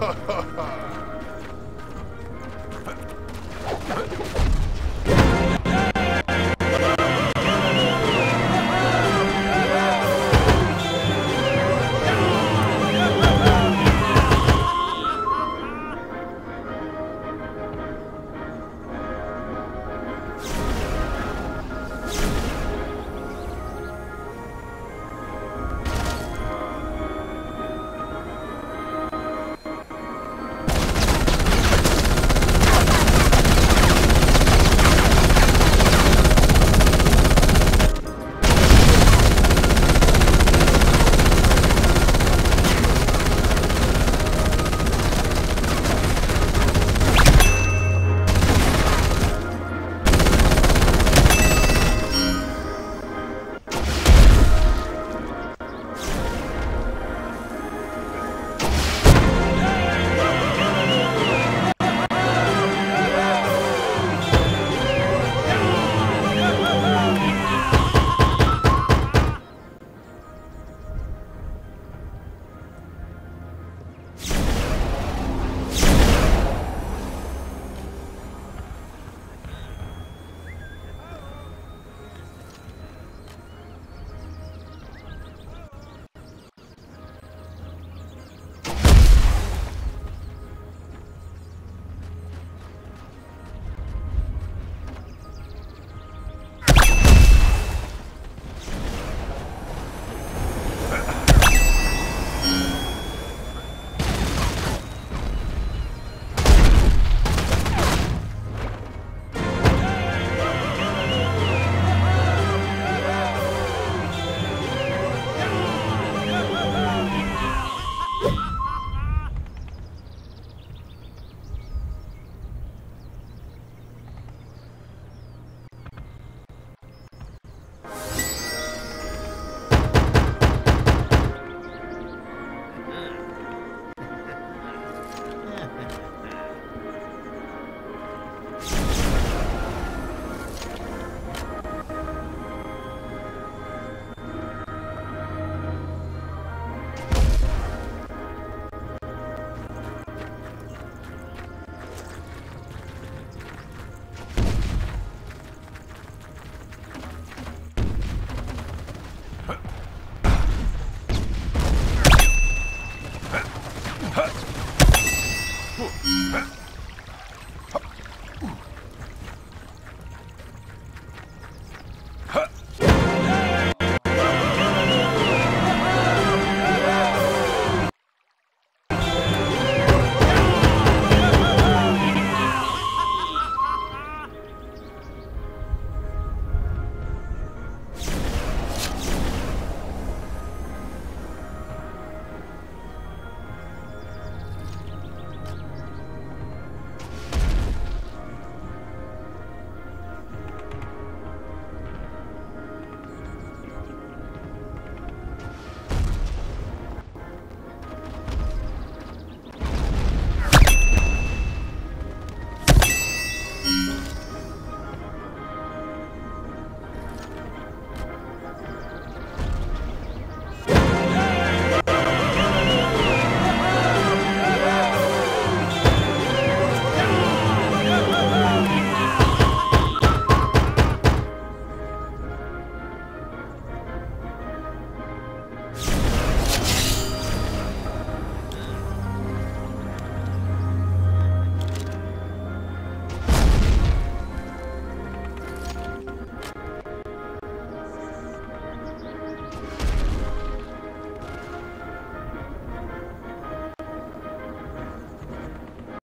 ho, ho.